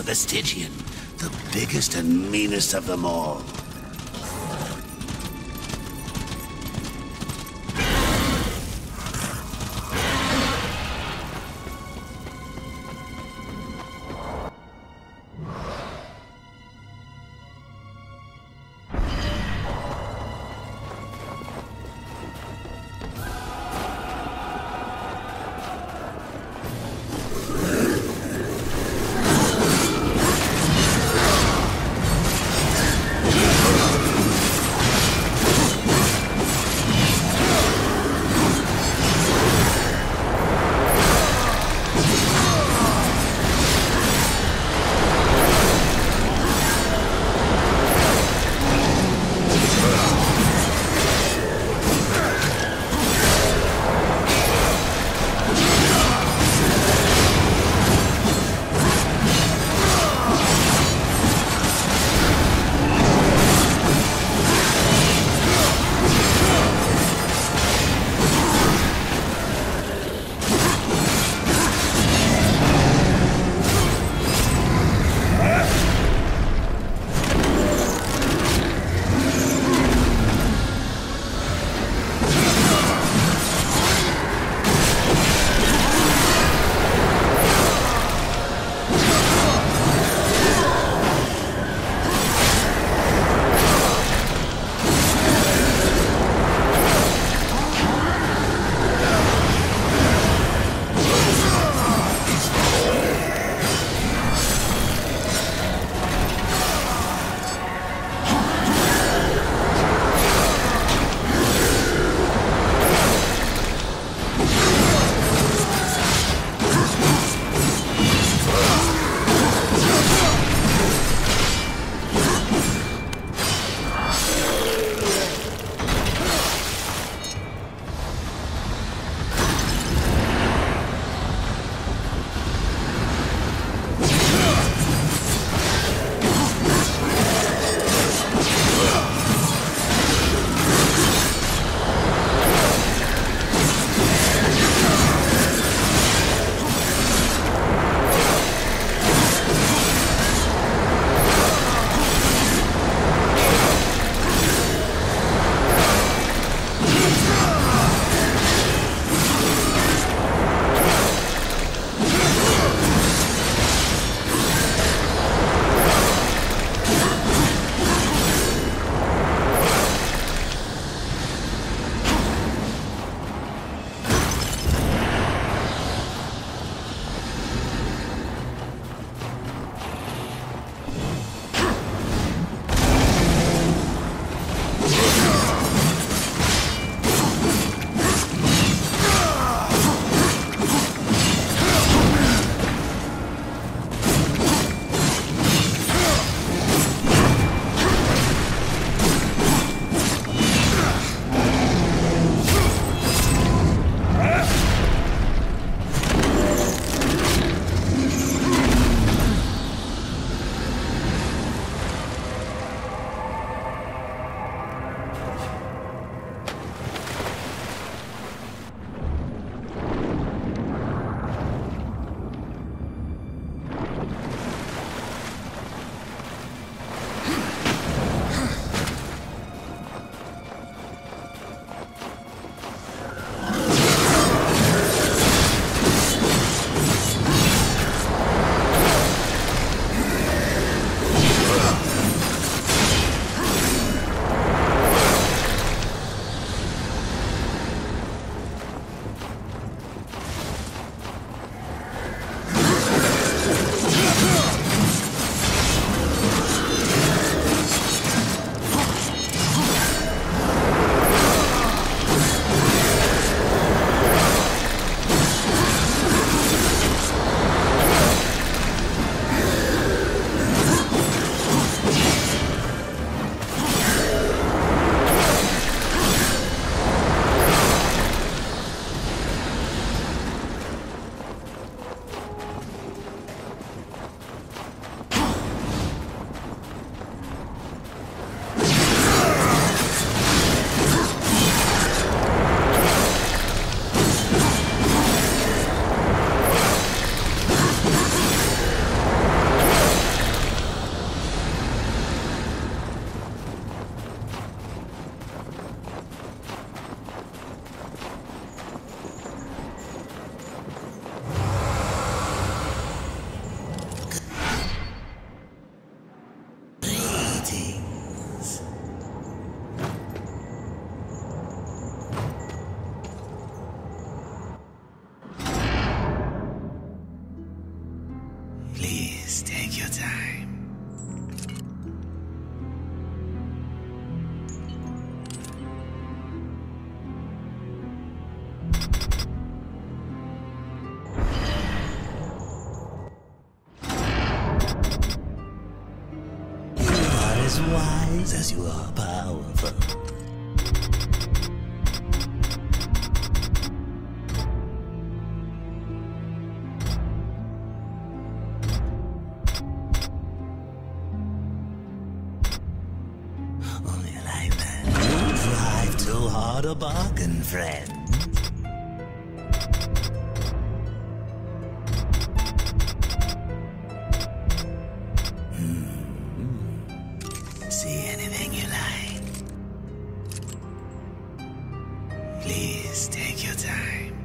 for the Stygian, the biggest and meanest of them all. Oh, you like that? You drive too hard a bargain, friend. Take your time.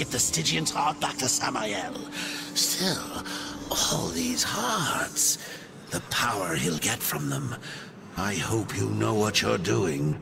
Get the Stygian's heart back to Samael. Still, all these hearts, the power he'll get from them. I hope you know what you're doing.